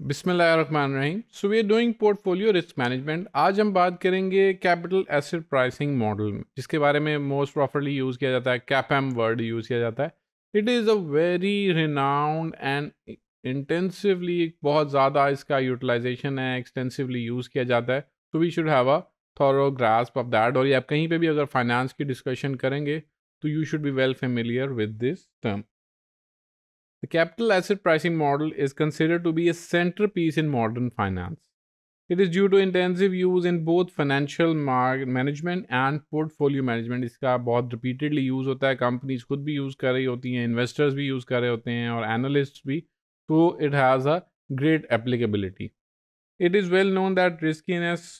बिस्मिल्लाहिर्रहमानिर्रहीम। So we are doing portfolio risk management आज हम बात करेंगे कैपिटल एसेट प्राइसिंग मॉडल जिसके बारे में मोस्ट प्रॉपरली यूज़ किया जाता है कैपएम वर्ड यूज़ किया जाता है। It is a very renowned and intensively बहुत ज़्यादा इसका यूटिलाइजेशन है एक्सटेंसिवली यूज़ किया जाता है। So we should have a thorough grasp of that और ये आप कहीं पे भी अगर फाइनेंस की डिस्कशन करेंगे तो you should be well familiar with this term The capital asset pricing model is considered to be a centerpiece in modern finance. It is due to intensive use in both financial management and portfolio management. इसका बहुत repeatedly use होता है companies खुद भी use कर रही होती हैं investors भी use कर रहे होते हैं और analysts भी तो it has a great applicability. It is well known that riskiness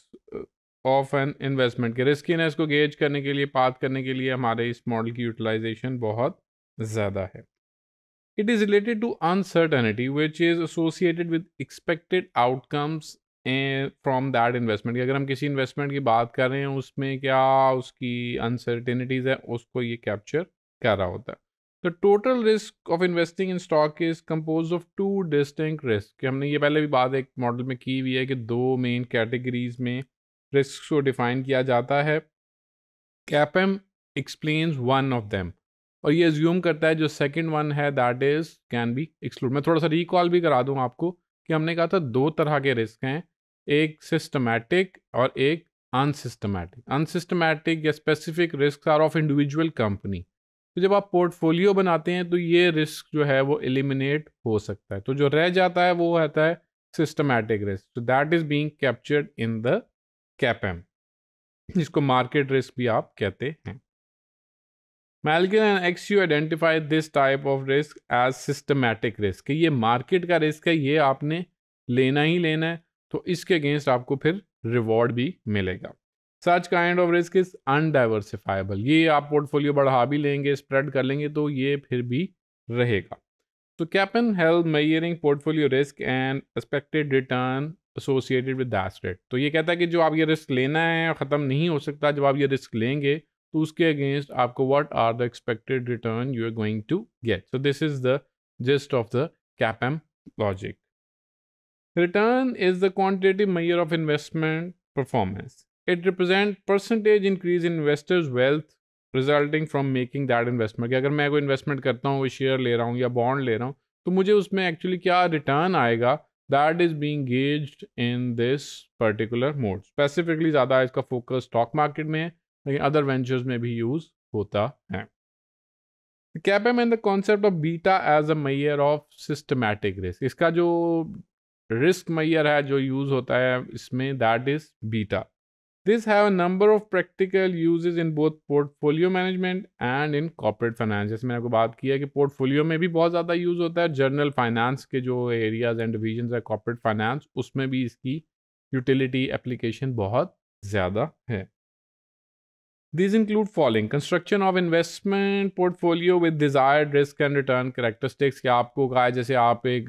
of an investment के रिस्कीनेस को गेज करने के लिए बात करने के लिए हमारे इस मॉडल की यूटिलाइजेशन बहुत ज़्यादा है It is related to uncertainty, which is associated with expected outcomes from that investment अगर हम किसी इन्वेस्टमेंट की बात कर रहे हैं उसमें क्या उसकी अनसर्टेनिटीज़ है उसको ये कैप्चर कर रहा होता है। The total risk of investing in stock is compose of two distinct risk हमने ये पहले भी बात एक मॉडल में की हुई है कि दो मेन कैटेगरीज में रिस्क को डिफाइन किया जाता है। CAPM explains one of them और ये एज्यूम करता है जो सेकेंड वन है that is can be exclude मैं थोड़ा सा रिकॉल भी करा दूँ आपको कि हमने कहा था दो तरह के रिस्क हैं, एक सिस्टमैटिक और एक अनसिस्टमैटिक अनसिस्टमैटिक या specific risk are of individual company तो जब आप पोर्टफोलियो बनाते हैं तो ये रिस्क जो है वो एलिमिनेट हो सकता है। तो जो रह जाता है, वो रहता है सिस्टमैटिक रिस्क तो that is being captured in the CAPM जिसको मार्केट रिस्क भी आप कहते हैं। Malkin and XU identify this type of risk as systematic risk. कि ये मार्केट का रिस्क है, ये आपने लेना ही लेना है तो इसके अगेंस्ट आपको फिर रिवॉर्ड भी मिलेगा। Such kind of risk is undiversifiable ये आप पोर्टफोलियो बढ़ा भी लेंगे स्प्रेड कर लेंगे तो ये फिर भी रहेगा। तो CAPM help measuring portfolio risk and expected return associated with that rate तो ये कहता है कि जो आप ये रिस्क लेना है, ख़त्म नहीं हो सकता, जब आप ये रिस्क लेंगे तो उसके अगेंस्ट आपको what are the expected return you are going to get so this is the gist of the CAPM logic return is the quantitative measure of investment performance it represent percentage increase in investors wealth resulting from making that investment अगर मैं कोई investment करता हूँ वो share ले रहा हूँ या बॉन्ड ले रहा हूँ तो मुझे उसमें एक्चुअली क्या रिटर्न आएगा? That is being gauged in this particular mode specifically ज़्यादा इसका फोकस स्टॉक मार्केट में है। लेकिन अदर वेंचर्स में भी यूज़ होता है। CAPM and the concept of beta as a measure of systematic risk इसका जो रिस्क मैयर है, जो यूज़ होता है, इसमें that is beta this have number of practical uses in both portfolio management and in corporate finance जैसे मैंने आपको बात की है कि पोर्टफोलियो में भी बहुत ज़्यादा यूज़ होता है। जर्नल फाइनेंस के जो एरियाज़ एंड डिविजन है कॉर्पोरेट फाइनेंस उसमें भी इसकी यूटिलिटी एप्लीकेशन बहुत ज़्यादा है। These include following construction of investment portfolio with desired risk and return characteristics कि आपको कहा है, जैसे आप एक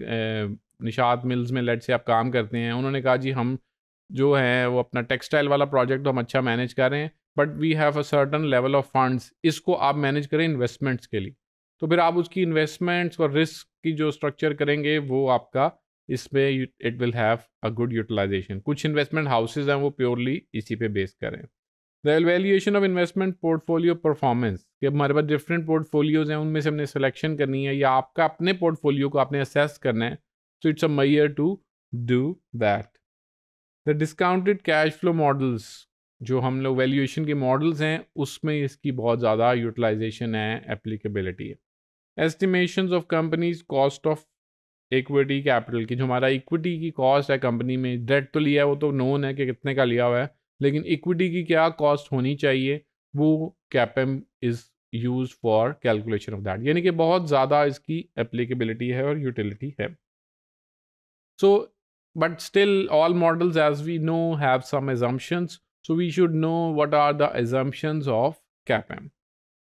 निशात मिल्स में लेट से आप काम करते हैं, उन्होंने कहा, जी, हम जो है, वो अपना टेक्सटाइल वाला प्रोजेक्ट तो हम अच्छा मैनेज कर रहे हैं but we have a certain level of funds इसको आप मैनेज करें इन्वेस्टमेंट्स के लिए. तो फिर आप उसकी इन्वेस्टमेंट्स और रिस्क की जो स्ट्रक्चर करेंगे, वो आपका इसमें it will have a good utilization कुछ इन्वेस्टमेंट हाउसेज हैं, वो प्योरली इसी पे बेस करें the of investment portfolio performance कि हमारे पास डिफरेंट पोर्टफोलियोज हैं, उनमें से हमने सिलेक्शन करनी है या आपका अपने पोर्टफोलियो को आपने असेस करना है so it's a measure to do that the discounted cash flow models जो हम लोग वैल्यूएशन के मॉडल्स हैं, उसमें इसकी बहुत ज़्यादा यूटिलाइजेशन है एप्लीकेबिलिटी है। Estimation of companies cost of equity capital की जो हमारा इक्विटी की कॉस्ट है कंपनी में डेट तो लिया है, वो तो नोन है कि कितने का लिया हुआ है लेकिन इक्विटी की क्या कॉस्ट होनी चाहिए? वो CAPM is use for calculation of that यानी कि बहुत ज़्यादा इसकी एप्लीकेबिलिटी है और यूटिलिटी है। So but still all models as we know have some so we should know what are the assumptions of CAPM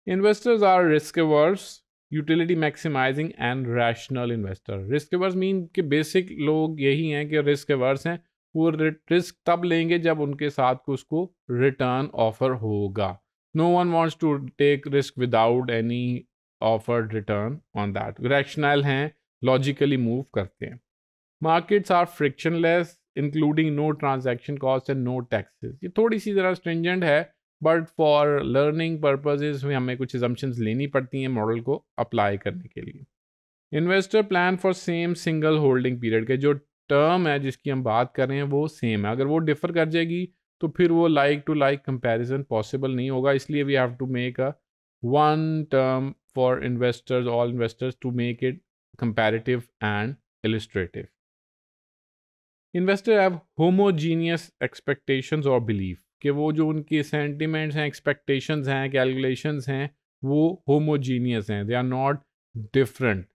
investors are risk averse utility maximizing and rational investor risk averse mean के basic लोग यही हैं कि risk averse हैं। वो risk तब लेंगे जब उनके साथ को उसको रिटर्न ऑफ़र होगा। No one wants to take risk without any offered return on that. Rational हैं, लॉजिकली मूव करते हैं। Markets are frictionless, including no transaction cost and no taxes. ये थोड़ी सी ज़रा स्ट्रेंजेंट है, बट फॉर लर्निंग पर्पजेज में हमें कुछ एजम्पन्स लेनी पड़ती हैं मॉडल को अप्लाई करने के लिए। Investor plan for same single holding period के, जो टर्म है जिसकी हम बात कर रहे हैं वो सेम है। अगर वो डिफर कर जाएगी तो फिर वो like to like comparison possible नहीं होगा। इसलिए we have to make a one term for investors all investors to make it comparative and illustrative. Investor have homogeneous expectations और बिलीफ कि वो जो उनके सेंटिमेंट्स हैं एक्सपेक्टेशंस हैं कैलकुलेशंस हैं, वो होमोजीनियस हैं। दे आर नॉट डिफरेंट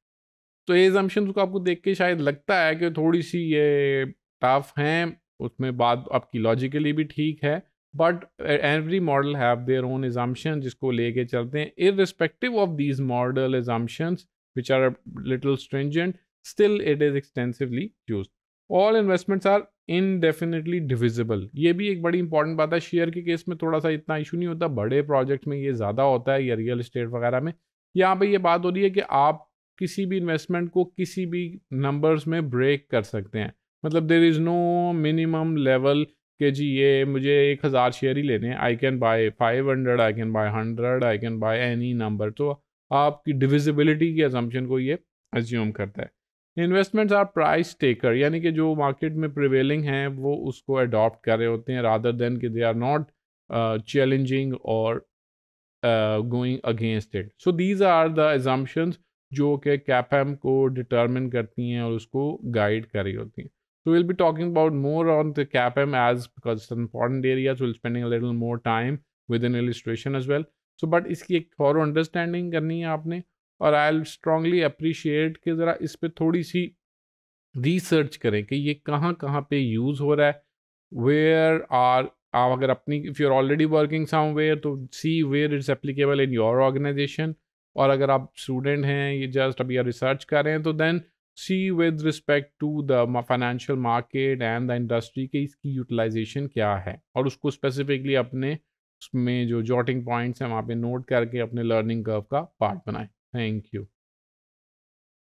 तो ये एजम्पन को आपको देख के शायद लगता है कि थोड़ी सी ये टफ हैं, उसमें बात आपकी लॉजिकली भी ठीक है but every model have their own assumption जिसको लेके चलते हैं। Irrespective of these model assumptions which are little stringent still it is extensively use all investments are indefinitely divisible ये भी एक बड़ी इंपॉर्टेंट बात है। शेयर के केस में थोड़ा सा इतना इशू नहीं होता। बड़े प्रोजेक्ट में ये ज़्यादा होता है, या रियल इस्टेट वगैरह में। यहाँ पे ये बात हो रही है कि आप किसी भी इन्वेस्टमेंट को किसी भी नंबर्स में ब्रेक कर सकते हैं। मतलब there is no minimum level के जी ये मुझे एक हज़ार शेयर ही लेने I can buy five hundred I can buy hundred I can buy any number तो आपकी डिविजिबिलिटी की एजम्पन को ये एज्यूम करता है। इन्वेस्टमेंट्स आर प्राइस टेकर यानी कि जो मार्केट में प्रिवेलिंग हैं, वो उसको अडॉप्ट कर रहे होते हैं रादर देन कि दे आर नॉट चैलेंजिंग और going against it so these are the assumptions जो कि कैपएम को डिटर्मिन करती हैं और उसको गाइड कर रही होती हैं So, we'll be talking about more on the CAPM as because it's an important area. So we'll spending a little more time with an illustration as well. इसकी एक थॉरो अंडरस्टैंडिंग करनी है आपने और आई एल स्ट्रांगली अप्रिशिएट कि ज़रा इस पर थोड़ी सी रिसर्च करें कि ये कहाँ कहाँ पे यूज़ हो रहा है वेयर आर आप अगर अपनी if you are already working somewhere तो see where it's applicable in your organization और अगर आप स्टूडेंट हैं, ये जस्ट अभी रिसर्च कर रहे हैं तो then see with respect to the financial market and the industry के इसकी यूटिलाइजेशन क्या है और उसको स्पेसिफिकली अपने उसमें जो जॉटिंग पॉइंट्स हैं, वहाँ पे नोट करके अपने लर्निंग कर्व का पार्ट बनाएँ थैंक you.